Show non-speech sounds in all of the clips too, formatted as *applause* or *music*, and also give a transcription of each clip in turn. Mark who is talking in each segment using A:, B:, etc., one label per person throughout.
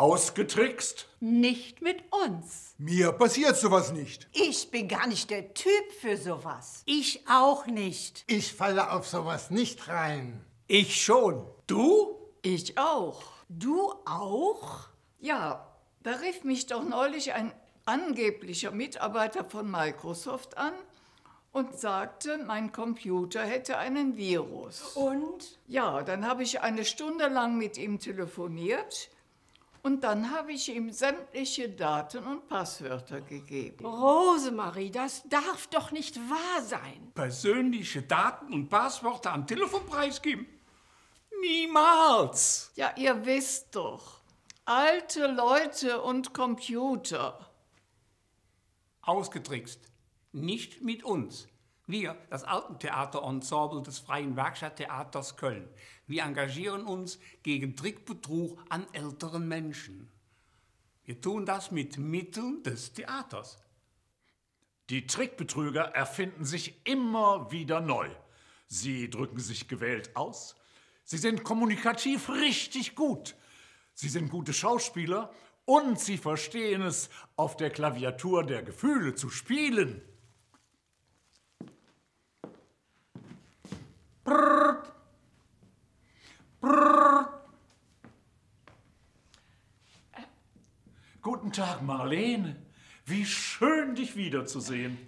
A: Ausgetrickst?
B: Nicht mit uns.
A: Mir passiert sowas nicht.
C: Ich bin gar nicht der Typ für sowas.
B: Ich auch nicht.
D: Ich falle auf sowas nicht rein.
E: Ich schon. Du?
F: Ich auch.
C: Du auch?
F: Ja, da rief mich doch neulich ein angeblicher Mitarbeiter von Microsoft an und sagte, mein Computer hätte einen Virus.
C: Und?
F: Ja, dann habe ich eine Stunde lang mit ihm telefoniert und dann habe ich ihm sämtliche Daten und Passwörter gegeben.
B: Rosemarie, das darf doch nicht wahr sein.
E: Persönliche Daten und Passwörter am Telefon preisgeben? Niemals!
F: Ja, ihr wisst doch, alte Leute und Computer.
E: Ausgetrickst. Nicht mit uns. Wir, das Altentheaterensemble des Freien Werkstatttheaters Köln, wir engagieren uns gegen Trickbetrug an älteren Menschen. Wir tun das mit Mitteln des Theaters.
A: Die Trickbetrüger erfinden sich immer wieder neu. Sie drücken sich gewählt aus. Sie sind kommunikativ richtig gut. Sie sind gute Schauspieler und sie verstehen es, auf der Klaviatur der Gefühle zu spielen. Brrr. Brrr. Guten Tag, Marlene. Wie schön, dich wiederzusehen.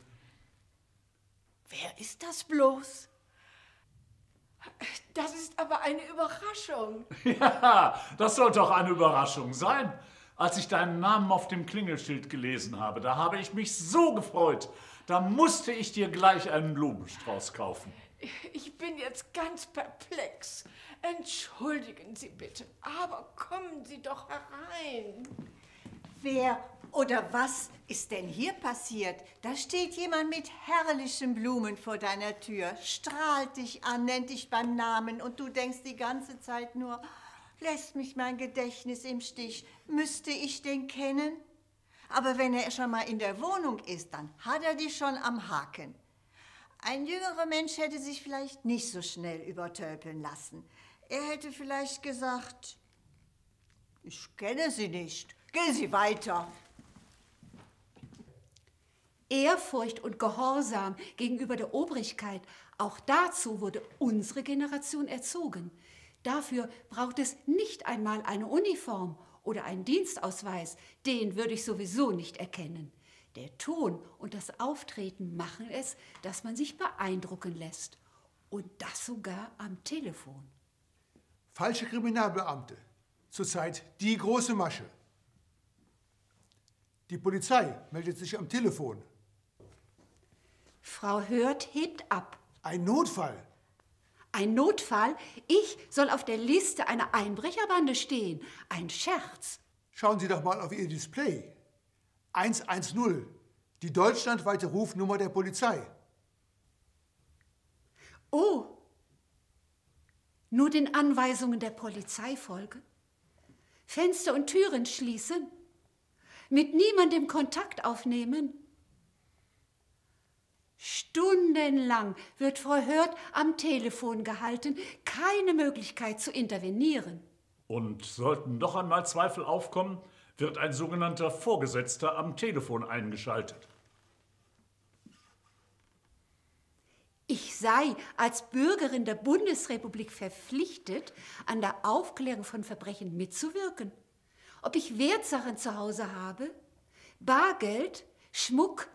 B: Wer ist das bloß? Das ist aber eine Überraschung. *laughs*
A: Ja, das sollte auch eine Überraschung sein. Als ich deinen Namen auf dem Klingelschild gelesen habe, da habe ich mich so gefreut. Da musste ich dir gleich einen Blumenstrauß kaufen.
B: Ich bin jetzt ganz perplex. Entschuldigen Sie bitte, aber kommen Sie doch herein.
C: Wer oder was ist denn hier passiert? Da steht jemand mit herrlichen Blumen vor deiner Tür, strahlt dich an, nennt dich beim Namen und du denkst die ganze Zeit nur, lässt mich mein Gedächtnis im Stich. Müsste ich den kennen? Aber wenn er schon mal in der Wohnung ist, dann hat er dich schon am Haken. Ein jüngerer Mensch hätte sich vielleicht nicht so schnell übertölpeln lassen. Er hätte vielleicht gesagt, ich kenne Sie nicht. Gehen Sie weiter.
B: Ehrfurcht und Gehorsam gegenüber der Obrigkeit, auch dazu wurde unsere Generation erzogen. Dafür braucht es nicht einmal eine Uniform oder einen Dienstausweis, den würde ich sowieso nicht erkennen. Der Ton und das Auftreten machen es, dass man sich beeindrucken lässt. Und das sogar am Telefon.
D: Falsche Kriminalbeamte. Zurzeit die große Masche. Die Polizei meldet sich am Telefon.
B: Frau Hört hebt ab.
D: Ein Notfall.
B: Ein Notfall? Ich soll auf der Liste einer Einbrecherbande stehen. Ein Scherz.
D: Schauen Sie doch mal auf Ihr Display. 110, die deutschlandweite Rufnummer der Polizei.
B: Oh, nur den Anweisungen der Polizei folgen? Fenster und Türen schließen? Mit niemandem Kontakt aufnehmen? Stundenlang wird Frau Hört am Telefon gehalten, keine Möglichkeit zu intervenieren.
A: Und sollten doch einmal Zweifel aufkommen, wird ein sogenannter Vorgesetzter am Telefon eingeschaltet.
B: Ich sei als Bürgerin der Bundesrepublik verpflichtet, an der Aufklärung von Verbrechen mitzuwirken. Ob ich Wertsachen zu Hause habe, Bargeld, Schmuck,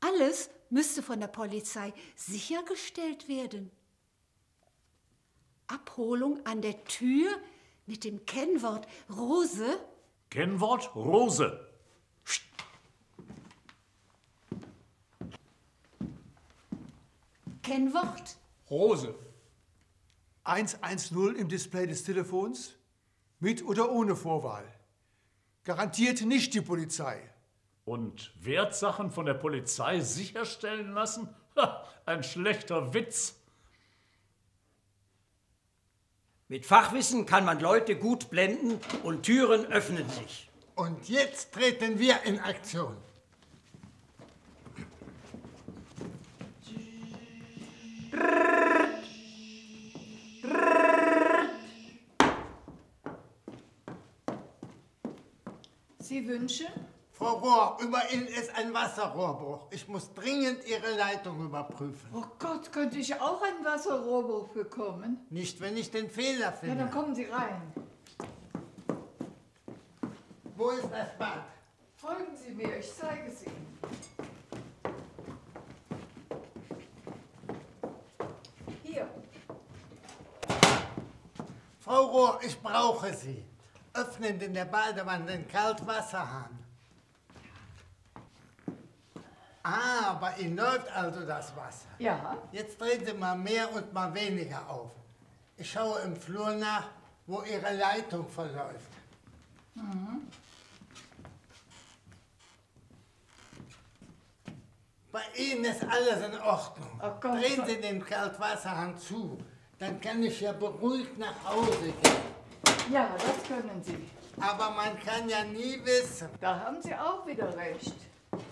B: alles müsste von der Polizei sichergestellt werden. Abholung an der Tür mit dem Kennwort Rose
A: Kennwort Rose.
B: Kennwort
E: Rose.
D: 110 im Display des Telefons, mit oder ohne Vorwahl. Garantiert nicht die Polizei.
A: Und Wertsachen von der Polizei sicherstellen lassen? Ha, ein schlechter Witz.
E: Mit Fachwissen kann man Leute gut blenden und Türen öffnen sich.
D: Und jetzt treten wir in Aktion.
F: Sie wünschen?
G: Frau Rohr, über Ihnen ist ein Wasserrohrbruch. Ich muss dringend Ihre Leitung überprüfen.
F: Oh Gott, könnte ich auch ein Wasserrohrbruch bekommen?
G: Nicht, wenn ich den Fehler
F: Ja,
G: finde.
F: dann kommen Sie rein.
G: Wo ist das Bad?
F: Folgen Sie mir, ich zeige es Ihnen. Hier,
G: Frau Rohr, ich brauche Sie. Öffnen in der Badewanne den Kaltwasserhahn. Ah, bei Ihnen läuft also das Wasser.
F: ja.
G: Jetzt drehen Sie mal mehr und mal weniger auf. Ich schaue im Flur nach, wo Ihre Leitung verläuft. Bei Ihnen ist alles in Ordnung.
F: Oh Gott.
G: Drehen Sie den Kaltwasserhahn zu. Dann kann ich ja beruhigt nach Hause gehen.
F: Ja, das können Sie.
G: Aber man kann ja nie wissen.
F: Da haben Sie auch wieder recht.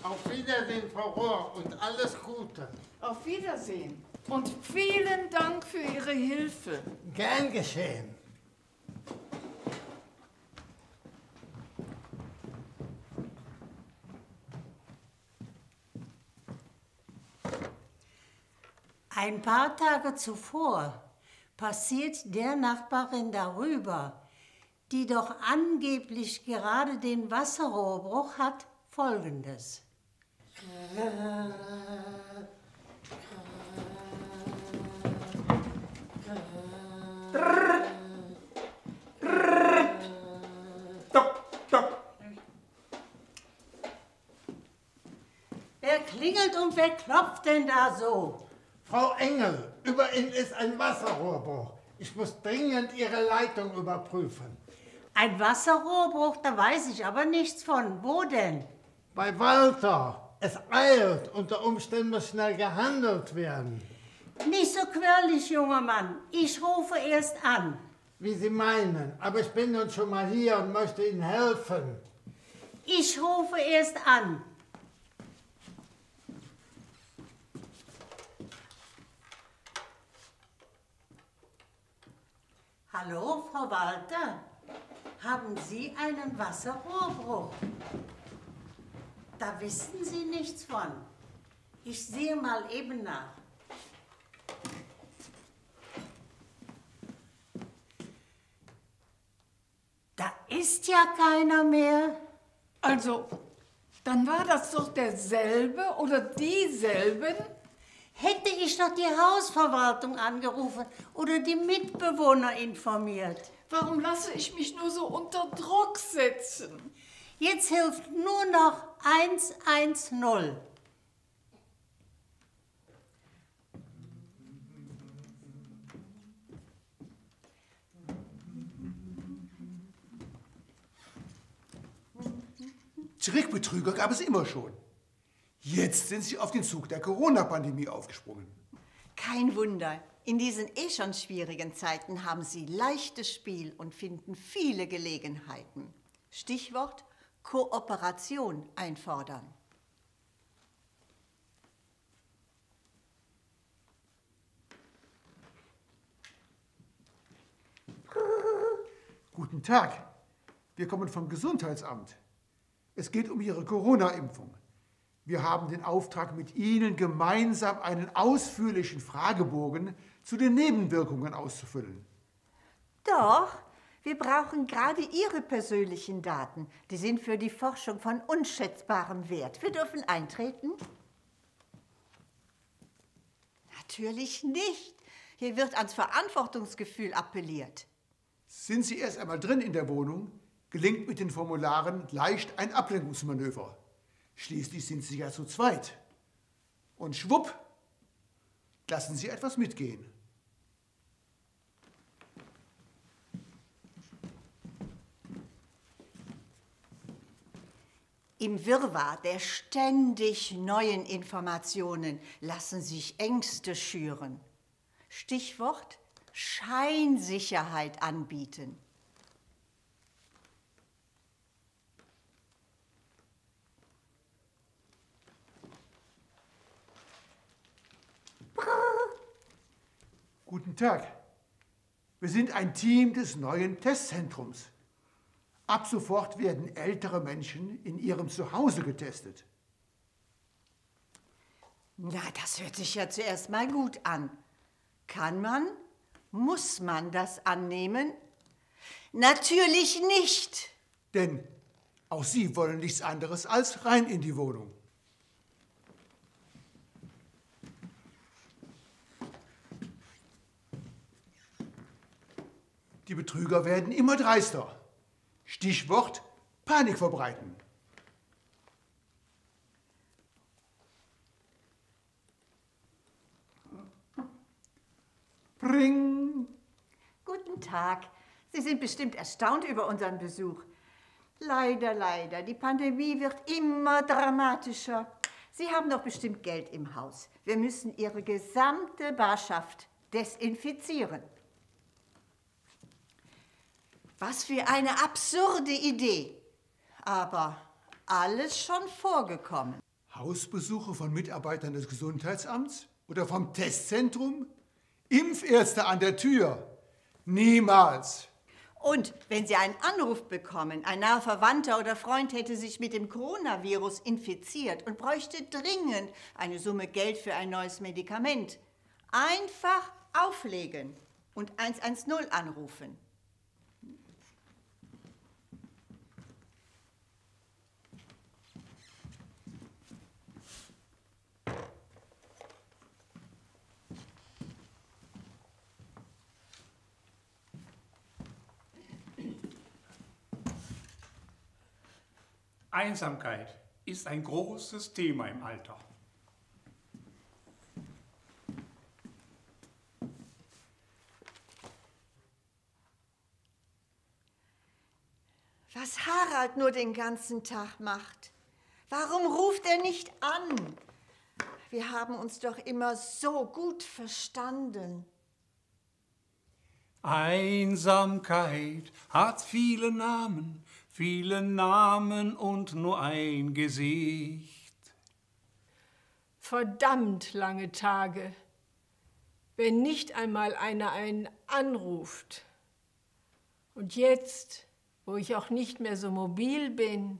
G: Auf Wiedersehen, Frau Rohr, und alles Gute.
F: Auf Wiedersehen. Und vielen Dank für Ihre Hilfe.
G: Gern geschehen.
H: Ein paar Tage zuvor passiert der Nachbarin darüber, die doch angeblich gerade den Wasserrohrbruch hat, Folgendes. Wer klingelt und wer klopft denn da so?
G: Frau Engel, über Ihnen ist ein Wasserrohrbruch. Ich muss dringend Ihre Leitung überprüfen.
H: Ein Wasserrohrbruch, da weiß ich aber nichts von. Wo denn?
G: Bei Walter. Es eilt. Unter Umständen muss schnell gehandelt werden.
H: Nicht so quirlig, junger Mann. Ich rufe erst an.
G: Wie Sie meinen. Aber ich bin nun schon mal hier und möchte Ihnen helfen.
H: Ich rufe erst an. Hallo, Frau Walter. Haben Sie einen Wasserrohrbruch? Da wissen Sie nichts von. Ich sehe mal eben nach. Da ist ja keiner mehr.
F: Also, dann war das doch derselbe oder dieselben?
H: Hätte ich doch die Hausverwaltung angerufen oder die Mitbewohner informiert.
F: Warum lasse ich mich nur so unter Druck setzen?
H: Jetzt hilft nur noch 110.
D: Trickbetrüger gab es immer schon. Jetzt sind sie auf den Zug der Corona-Pandemie aufgesprungen.
C: Kein Wunder. In diesen eh schon schwierigen Zeiten haben Sie leichtes Spiel und finden viele Gelegenheiten. Stichwort Kooperation einfordern.
D: Guten Tag. Wir kommen vom Gesundheitsamt. Es geht um Ihre Corona-Impfung. Wir haben den Auftrag, mit Ihnen gemeinsam einen ausführlichen Fragebogen zu den Nebenwirkungen auszufüllen.
C: Doch, wir brauchen gerade Ihre persönlichen Daten. Die sind für die Forschung von unschätzbarem Wert. Wir dürfen eintreten? Natürlich nicht. Hier wird ans Verantwortungsgefühl appelliert.
D: Sind Sie erst einmal drin in der Wohnung, gelingt mit den Formularen leicht ein Ablenkungsmanöver. Schließlich sind Sie ja zu zweit. Und schwupp, lassen Sie etwas mitgehen.
C: Im Wirrwarr der ständig neuen Informationen lassen sich Ängste schüren. Stichwort Scheinsicherheit anbieten.
D: Guten Tag. Wir sind ein Team des neuen Testzentrums. Ab sofort werden ältere Menschen in ihrem Zuhause getestet.
C: Na, das hört sich ja zuerst mal gut an. Kann man? Muss man das annehmen? Natürlich nicht.
D: Denn auch Sie wollen nichts anderes als rein in die Wohnung. Die Betrüger werden immer dreister. Stichwort Panik verbreiten. Pring.
C: Guten Tag. Sie sind bestimmt erstaunt über unseren Besuch. Leider, leider, die Pandemie wird immer dramatischer. Sie haben doch bestimmt Geld im Haus. Wir müssen Ihre gesamte Barschaft desinfizieren. Was für eine absurde Idee. Aber alles schon vorgekommen.
D: Hausbesuche von Mitarbeitern des Gesundheitsamts oder vom Testzentrum? Impfärzte an der Tür? Niemals.
C: Und wenn Sie einen Anruf bekommen, ein naher Verwandter oder Freund hätte sich mit dem Coronavirus infiziert und bräuchte dringend eine Summe Geld für ein neues Medikament, einfach auflegen und 110 anrufen.
E: Einsamkeit ist ein großes Thema im Alter.
C: Was Harald nur den ganzen Tag macht. Warum ruft er nicht an? Wir haben uns doch immer so gut verstanden.
E: Einsamkeit hat viele Namen, viele Namen und nur ein Gesicht.
I: Verdammt lange Tage, wenn nicht einmal einer einen anruft. Und jetzt, wo ich auch nicht mehr so mobil bin,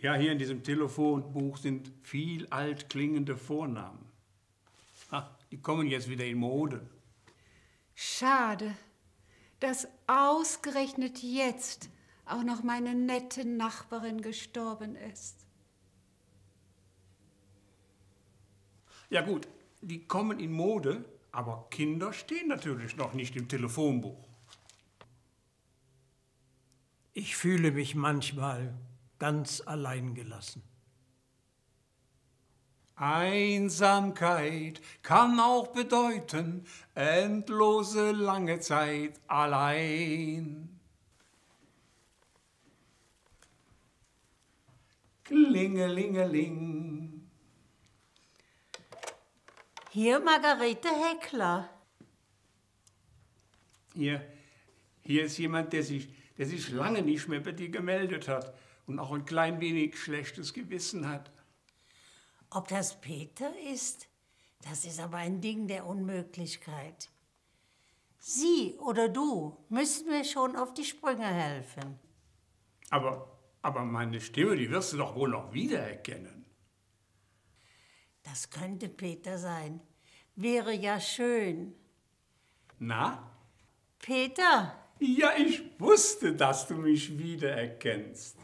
E: Ja, hier in diesem Telefonbuch sind viel altklingende Vornamen. Ah, die kommen jetzt wieder in Mode.
B: Schade, dass ausgerechnet jetzt auch noch meine nette Nachbarin gestorben ist.
E: Ja gut, die kommen in Mode, aber Kinder stehen natürlich noch nicht im Telefonbuch.
J: Ich fühle mich manchmal ganz allein gelassen.
E: Einsamkeit kann auch bedeuten endlose lange Zeit allein. Klingelingeling.
H: Hier Margarete Heckler.
E: Hier, hier ist jemand, der sich, der sich lange nicht mehr bei dir gemeldet hat und auch ein klein wenig schlechtes Gewissen hat.
H: Ob das Peter ist? Das ist aber ein Ding der Unmöglichkeit. Sie oder du müssen mir schon auf die Sprünge helfen.
E: Aber, aber meine Stimme, die wirst du doch wohl noch wiedererkennen.
H: Das könnte Peter sein. Wäre ja schön.
E: Na?
H: Peter,
E: Ja, ich wusste, dass du mich wiedererkennst.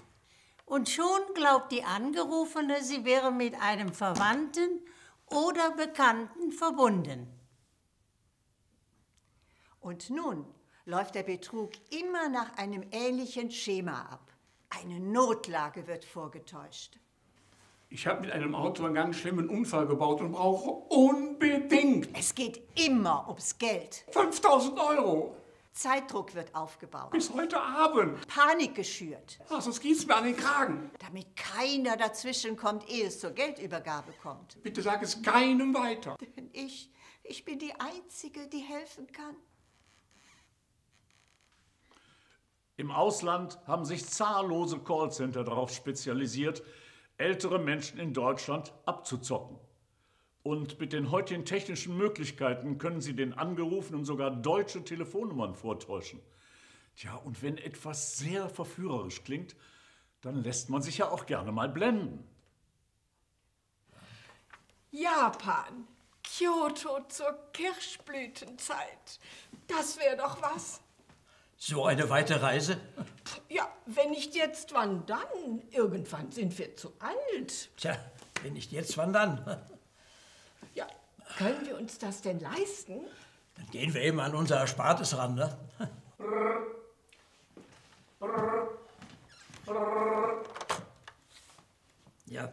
H: Und schon glaubt die Angerufene, sie wäre mit einem Verwandten oder Bekannten verbunden.
C: Und nun läuft der Betrug immer nach einem ähnlichen Schema ab. Eine Notlage wird vorgetäuscht.
E: Ich habe mit einem Auto einen ganz schlimmen Unfall gebaut und brauche unbedingt
C: Es geht immer ums Geld.
E: 5000 Euro.
C: Zeitdruck wird aufgebaut.
E: Bis heute Abend.
C: Panik geschürt,
E: Ach, sonst geht's mir an den Kragen.
C: damit keiner dazwischen kommt, ehe es zur Geldübergabe kommt.
E: Bitte sag es keinem weiter.
C: Denn ich, ich bin die Einzige, die helfen kann.
A: Im Ausland haben sich zahllose Callcenter darauf spezialisiert, ältere Menschen in Deutschland abzuzocken. Und mit den heutigen technischen Möglichkeiten können Sie den Angerufenen sogar deutsche Telefonnummern vortäuschen. Tja, und wenn etwas sehr verführerisch klingt, dann lässt man sich ja auch gerne mal blenden.
I: Japan, Kyoto zur Kirschblütenzeit. Das wäre doch was.
J: So eine weite Reise?
I: Ja, wenn nicht jetzt, wann dann? Irgendwann sind wir zu alt.
J: Tja, wenn nicht jetzt, wann dann?
I: Können wir uns das denn leisten?
J: Dann gehen wir eben an unser Erspartes ran, ne? Ja.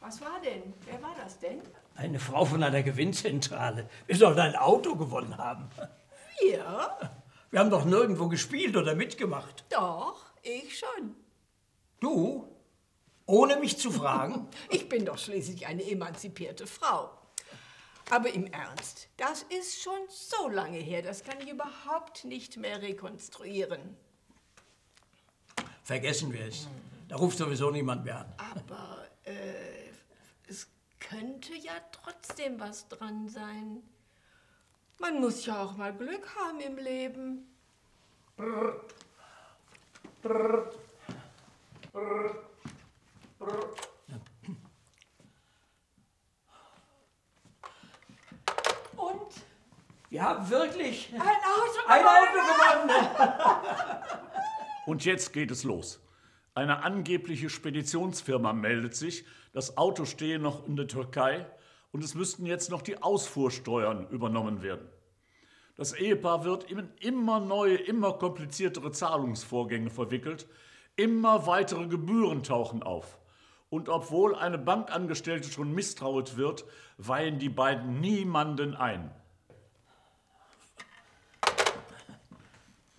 I: Was war denn? Wer war das denn?
J: Eine Frau von einer Gewinnzentrale. Wir sollen ein Auto gewonnen haben.
I: Wir?
J: Wir haben doch nirgendwo gespielt oder mitgemacht.
I: Doch, ich schon.
J: Du? Ohne mich zu fragen? *laughs*
I: Ich bin doch schließlich eine emanzipierte Frau. Aber im Ernst, das ist schon so lange her, das kann ich überhaupt nicht mehr rekonstruieren.
J: Vergessen wir es. Da ruft sowieso niemand mehr an.
I: Aber äh, es könnte ja trotzdem was dran sein. Man muss ja auch mal Glück haben im Leben. Und
J: Wir haben wirklich
I: ein Auto
J: ein. Auto gewonnen.
A: Und jetzt geht es los. Eine angebliche Speditionsfirma meldet sich, das Auto stehe noch in der Türkei und es müssten jetzt noch die Ausfuhrsteuern übernommen werden. Das Ehepaar wird in immer neue, immer kompliziertere Zahlungsvorgänge verwickelt, immer weitere Gebühren tauchen auf. Und obwohl eine Bankangestellte schon misstrauisch wird, weihen die beiden niemanden ein.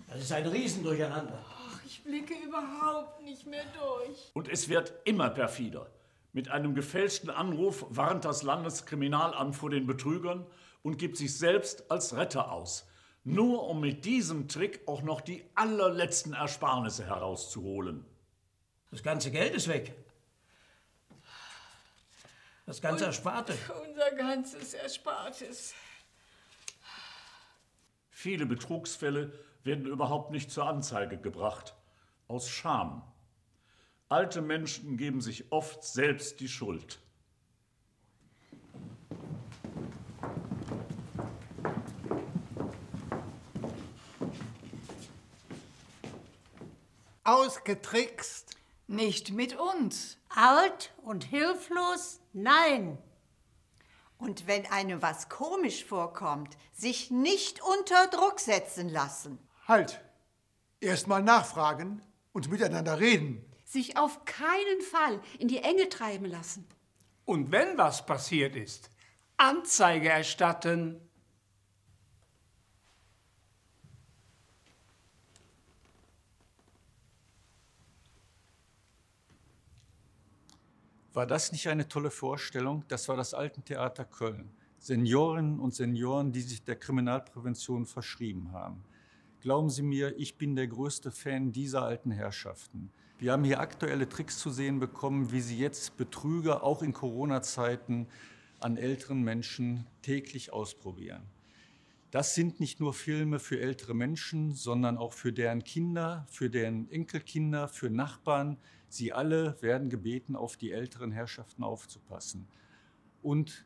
J: Das ist ein Riesendurcheinander.
I: Ach, ich blicke überhaupt nicht mehr durch.
A: Und es wird immer perfider. Mit einem gefälschten Anruf warnt das Landeskriminalamt vor den Betrügern und gibt sich selbst als Retter aus. Nur um mit diesem Trick auch noch die allerletzten Ersparnisse herauszuholen.
J: Das ganze Geld ist weg. Das ganze Ersparte.
I: Unser ganzes Erspartes.
A: Viele Betrugsfälle werden überhaupt nicht zur Anzeige gebracht. Aus Scham. Alte Menschen geben sich oft selbst die Schuld.
G: Ausgetrickst.
F: Nicht mit uns.
H: Alt und hilflos? Nein.
C: Und wenn einem was komisch vorkommt, sich nicht unter Druck setzen lassen.
D: Halt! Erst mal nachfragen und miteinander reden.
B: Sich auf keinen Fall in die Enge treiben lassen.
E: Und wenn was passiert ist, Anzeige erstatten.
K: War das nicht eine tolle Vorstellung? Das war das Altentheater Köln. Seniorinnen und Senioren, die sich der Kriminalprävention verschrieben haben. Glauben Sie mir, ich bin der größte Fan dieser alten Herrschaften. Wir haben hier aktuelle Tricks zu sehen bekommen, wie sie jetzt Betrüger auch in Corona-Zeiten an älteren Menschen täglich ausprobieren. Das sind nicht nur Filme für ältere Menschen, sondern auch für deren Kinder, für deren Enkelkinder, für Nachbarn. Sie alle werden gebeten, auf die älteren Herrschaften aufzupassen. Und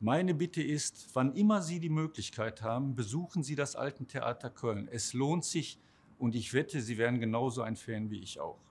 K: meine Bitte ist, wann immer Sie die Möglichkeit haben, besuchen Sie das Altentheater Köln. Es lohnt sich und ich wette, Sie wären genauso ein Fan wie ich auch.